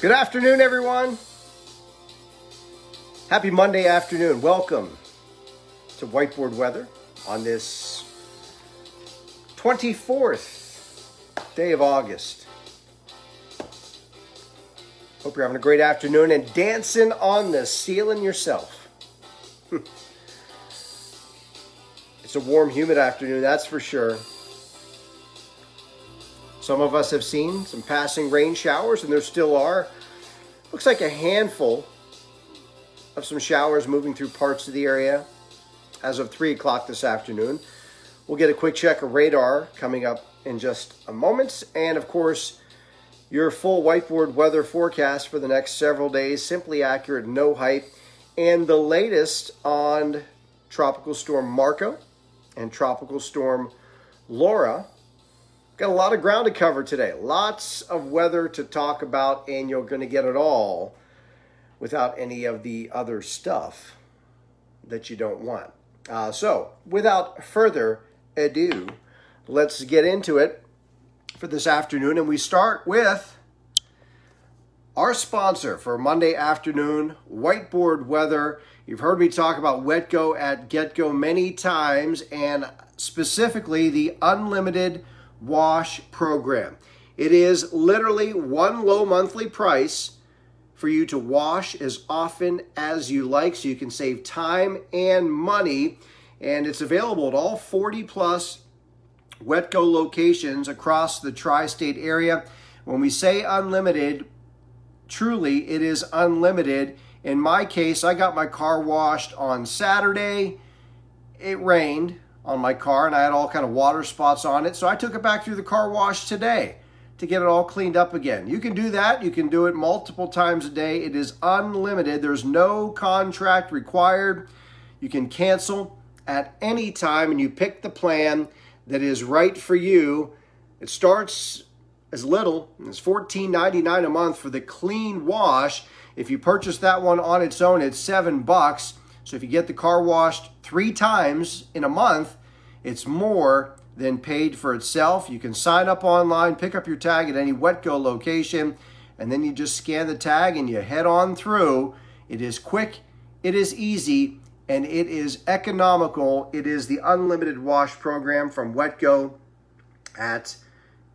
Good afternoon, everyone. Happy Monday afternoon. Welcome to Whiteboard Weather on this 24th day of August. Hope you're having a great afternoon and dancing on the ceiling yourself. it's a warm, humid afternoon, that's for sure. Some of us have seen some passing rain showers, and there still are. Looks like a handful of some showers moving through parts of the area as of 3 o'clock this afternoon. We'll get a quick check of radar coming up in just a moment. And of course, your full whiteboard weather forecast for the next several days, simply accurate, no hype, and the latest on Tropical Storm Marco and Tropical Storm Laura Got a lot of ground to cover today. Lots of weather to talk about, and you're going to get it all without any of the other stuff that you don't want. Uh, so, without further ado, let's get into it for this afternoon. And we start with our sponsor for Monday afternoon, Whiteboard Weather. You've heard me talk about WetGo at GetGo many times, and specifically the unlimited wash program. It is literally one low monthly price for you to wash as often as you like so you can save time and money. And it's available at all 40 plus WetGo locations across the tri state area. When we say unlimited, truly it is unlimited. In my case, I got my car washed on Saturday. It rained on my car and I had all kind of water spots on it. So I took it back through the car wash today to get it all cleaned up again. You can do that. You can do it multiple times a day. It is unlimited. There's no contract required. You can cancel at any time and you pick the plan that is right for you. It starts as little as $14.99 a month for the clean wash. If you purchase that one on its own, it's seven bucks. So if you get the car washed three times in a month, it's more than paid for itself. You can sign up online, pick up your tag at any WetGo location, and then you just scan the tag and you head on through. It is quick, it is easy, and it is economical. It is the unlimited wash program from WetGo at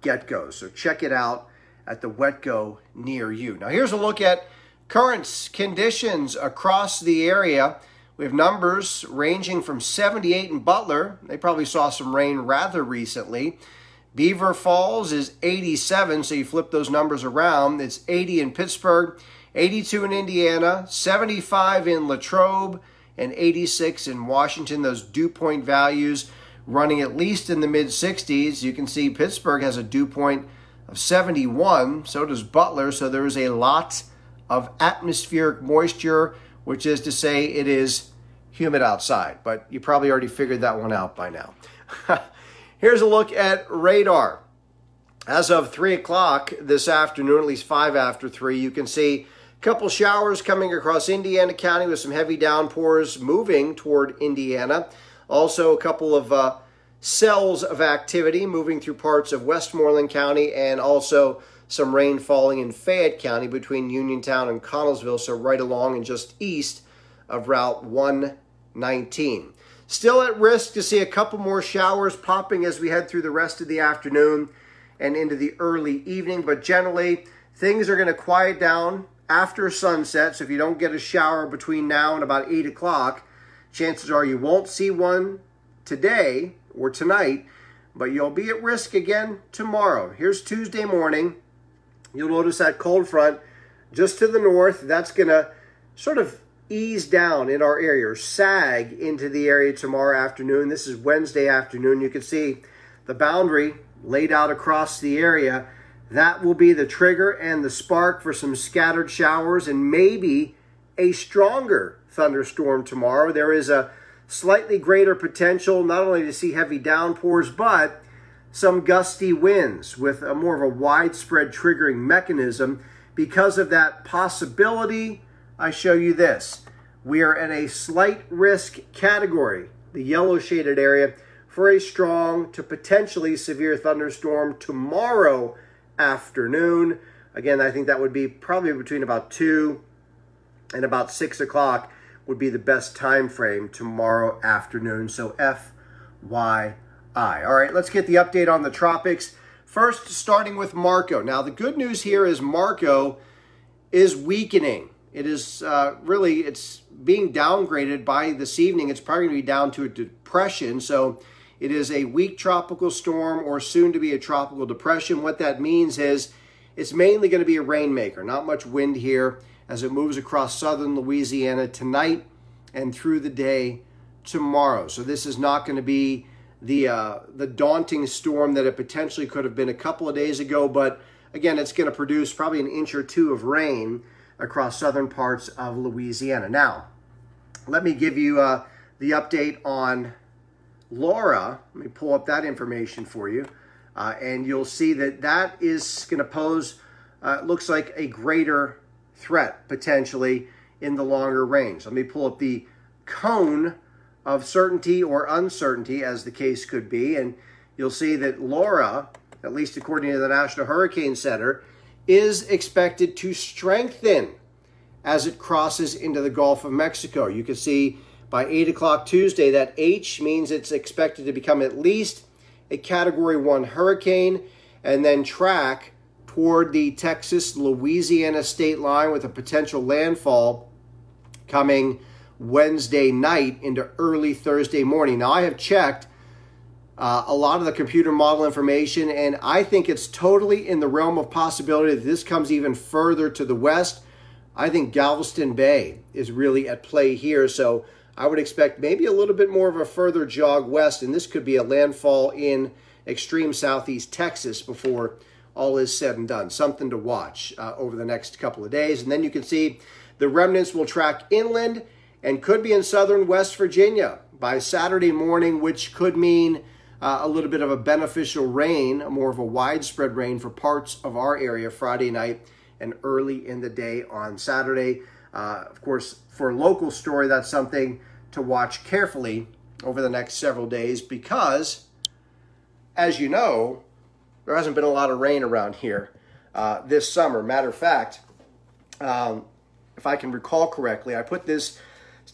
GetGo. So check it out at the WetGo near you. Now here's a look at current conditions across the area. We have numbers ranging from 78 in Butler. They probably saw some rain rather recently. Beaver Falls is 87, so you flip those numbers around. It's 80 in Pittsburgh, 82 in Indiana, 75 in Latrobe, and 86 in Washington. Those dew point values running at least in the mid 60s. You can see Pittsburgh has a dew point of 71, so does Butler, so there is a lot of atmospheric moisture which is to say it is humid outside, but you probably already figured that one out by now. Here's a look at radar. As of 3 o'clock this afternoon, at least 5 after 3, you can see a couple showers coming across Indiana County with some heavy downpours moving toward Indiana. Also, a couple of uh, cells of activity moving through parts of Westmoreland County and also some rain falling in Fayette County between Uniontown and Connellsville, so right along and just east of Route 119. Still at risk to see a couple more showers popping as we head through the rest of the afternoon and into the early evening, but generally things are going to quiet down after sunset. So if you don't get a shower between now and about 8 o'clock, chances are you won't see one today or tonight, but you'll be at risk again tomorrow. Here's Tuesday morning. You'll notice that cold front just to the north. That's going to sort of ease down in our area or sag into the area tomorrow afternoon. This is Wednesday afternoon. You can see the boundary laid out across the area. That will be the trigger and the spark for some scattered showers and maybe a stronger thunderstorm tomorrow. There is a slightly greater potential not only to see heavy downpours, but some gusty winds with a more of a widespread triggering mechanism. Because of that possibility, I show you this. We are in a slight risk category, the yellow shaded area, for a strong to potentially severe thunderstorm tomorrow afternoon. Again, I think that would be probably between about 2 and about 6 o'clock would be the best time frame tomorrow afternoon. So FYI. All right, let's get the update on the tropics. First, starting with Marco. Now, the good news here is Marco is weakening. It is uh, really, it's being downgraded by this evening. It's probably going to be down to a depression. So it is a weak tropical storm or soon to be a tropical depression. What that means is it's mainly going to be a rainmaker. Not much wind here as it moves across southern Louisiana tonight and through the day tomorrow. So this is not going to be the uh, the daunting storm that it potentially could have been a couple of days ago. But again, it's going to produce probably an inch or two of rain across southern parts of Louisiana. Now, let me give you uh, the update on Laura. Let me pull up that information for you. Uh, and you'll see that that is going to pose, uh, looks like a greater threat potentially in the longer range. Let me pull up the cone of certainty or uncertainty, as the case could be. And you'll see that Laura, at least according to the National Hurricane Center, is expected to strengthen as it crosses into the Gulf of Mexico. You can see by 8 o'clock Tuesday that H means it's expected to become at least a Category 1 hurricane and then track toward the Texas Louisiana state line with a potential landfall coming Wednesday night into early Thursday morning. Now, I have checked uh, a lot of the computer model information, and I think it's totally in the realm of possibility that this comes even further to the west. I think Galveston Bay is really at play here, so I would expect maybe a little bit more of a further jog west, and this could be a landfall in extreme southeast Texas before all is said and done. Something to watch uh, over the next couple of days. And then you can see the remnants will track inland and could be in southern West Virginia by Saturday morning, which could mean uh, a little bit of a beneficial rain, more of a widespread rain for parts of our area Friday night and early in the day on Saturday. Uh, of course, for local story, that's something to watch carefully over the next several days because, as you know, there hasn't been a lot of rain around here uh, this summer. Matter of fact, um, if I can recall correctly, I put this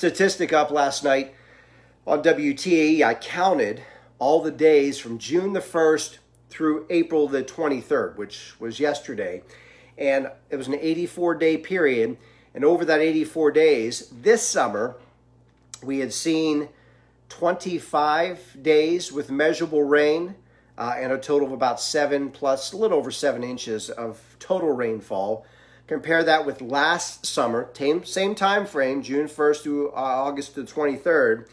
statistic up last night on WTAE. I counted all the days from June the 1st through April the 23rd, which was yesterday. And it was an 84 day period. And over that 84 days, this summer, we had seen 25 days with measurable rain uh, and a total of about seven plus, a little over seven inches of total rainfall. Compare that with last summer, same, time frame, June 1st through uh, August the 23rd,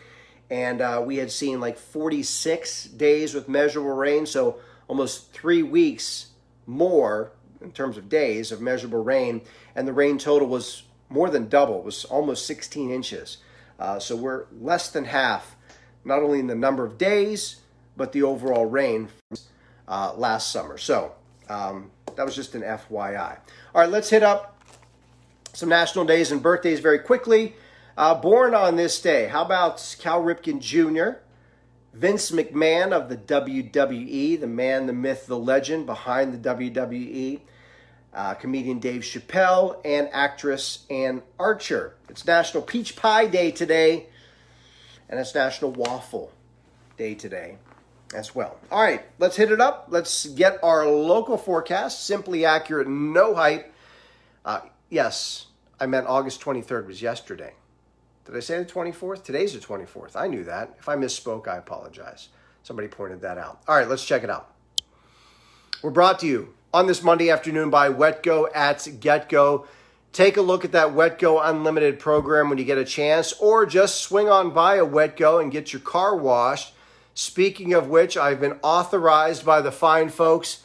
and uh, we had seen like 46 days with measurable rain, so almost three weeks more in terms of days of measurable rain, and the rain total was more than double, was almost 16 inches. Uh, so we're less than half, not only in the number of days, but the overall rain uh, last summer. So um, that was just an FYI. All right, let's hit up some national days and birthdays very quickly. Uh, born on this day, how about Cal Ripken Jr., Vince McMahon of the WWE, the man, the myth, the legend behind the WWE, uh, comedian Dave Chappelle, and actress Anne Archer. It's National Peach Pie Day today, and it's National Waffle Day today as well. All right, let's hit it up. Let's get our local forecast. Simply accurate, no hype. Uh, yes, I meant August 23rd was yesterday. Did I say the 24th? Today's the 24th. I knew that. If I misspoke, I apologize. Somebody pointed that out. All right, let's check it out. We're brought to you on this Monday afternoon by WetGo at GetGo. Take a look at that WetGo Unlimited program when you get a chance, or just swing on by a WetGo and get your car washed Speaking of which, I've been authorized by the fine folks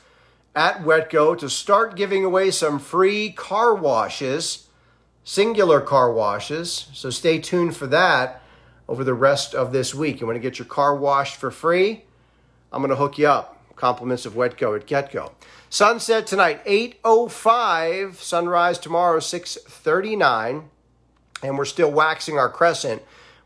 at WetGo to start giving away some free car washes, singular car washes. So stay tuned for that over the rest of this week. You want to get your car washed for free? I'm going to hook you up. Compliments of WetGo at GetGo. Sunset tonight, 8.05. Sunrise tomorrow, 6.39. And we're still waxing our crescent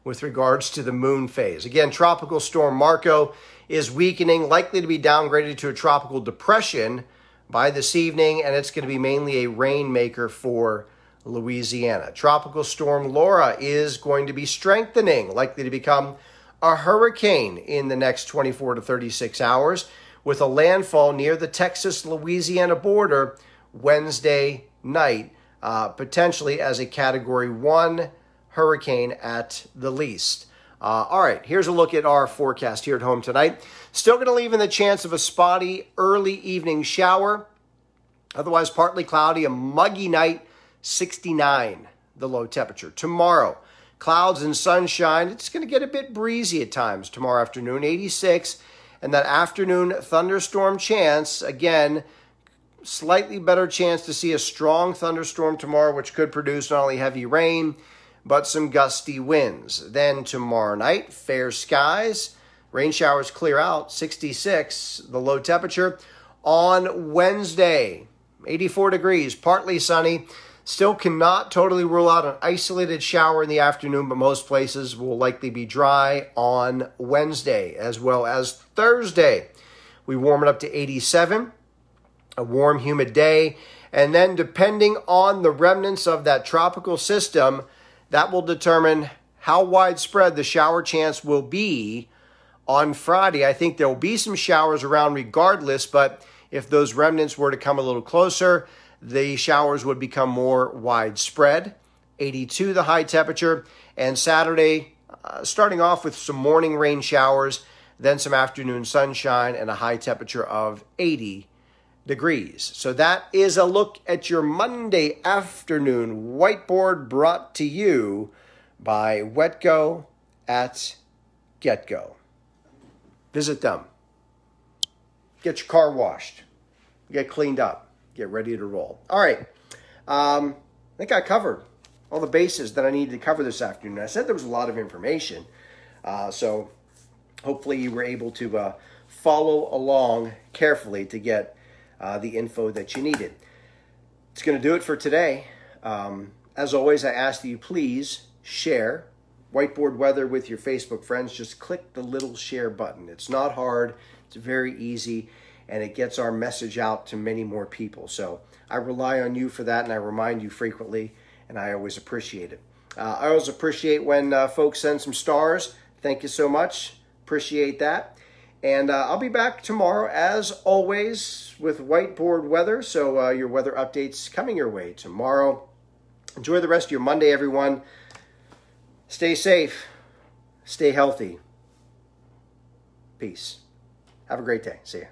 with regards to the moon phase. Again, Tropical Storm Marco is weakening, likely to be downgraded to a tropical depression by this evening, and it's going to be mainly a rainmaker for Louisiana. Tropical storm Laura is going to be strengthening, likely to become a hurricane in the next 24 to 36 hours, with a landfall near the Texas Louisiana border Wednesday night, uh, potentially as a Category 1 hurricane at the least. Uh, all right, here's a look at our forecast here at home tonight. Still going to leave in the chance of a spotty early evening shower. Otherwise, partly cloudy, a muggy night, 69 the low temperature. Tomorrow, clouds and sunshine. It's going to get a bit breezy at times tomorrow afternoon, 86. And that afternoon thunderstorm chance, again, slightly better chance to see a strong thunderstorm tomorrow, which could produce not only heavy rain, but some gusty winds. Then tomorrow night, fair skies. Rain showers clear out, 66, the low temperature. On Wednesday, 84 degrees, partly sunny. Still cannot totally rule out an isolated shower in the afternoon, but most places will likely be dry on Wednesday as well as Thursday. We warm it up to 87, a warm, humid day. And then, depending on the remnants of that tropical system, that will determine how widespread the shower chance will be on Friday. I think there will be some showers around regardless, but if those remnants were to come a little closer, the showers would become more widespread. 82 the high temperature, and Saturday, uh, starting off with some morning rain showers, then some afternoon sunshine, and a high temperature of 80 degrees. So that is a look at your Monday afternoon whiteboard brought to you by WetGo at GetGo. Visit them. Get your car washed. Get cleaned up get ready to roll. All right. Um, I think I covered all the bases that I needed to cover this afternoon. I said there was a lot of information. Uh, so hopefully you were able to uh, follow along carefully to get uh, the info that you needed. It's going to do it for today. Um, as always, I ask that you please share whiteboard weather with your Facebook friends. Just click the little share button. It's not hard. It's very easy and it gets our message out to many more people. So I rely on you for that, and I remind you frequently, and I always appreciate it. Uh, I always appreciate when uh, folks send some stars. Thank you so much. Appreciate that. And uh, I'll be back tomorrow, as always, with whiteboard weather. So uh, your weather updates coming your way tomorrow. Enjoy the rest of your Monday, everyone. Stay safe. Stay healthy. Peace. Have a great day. See ya.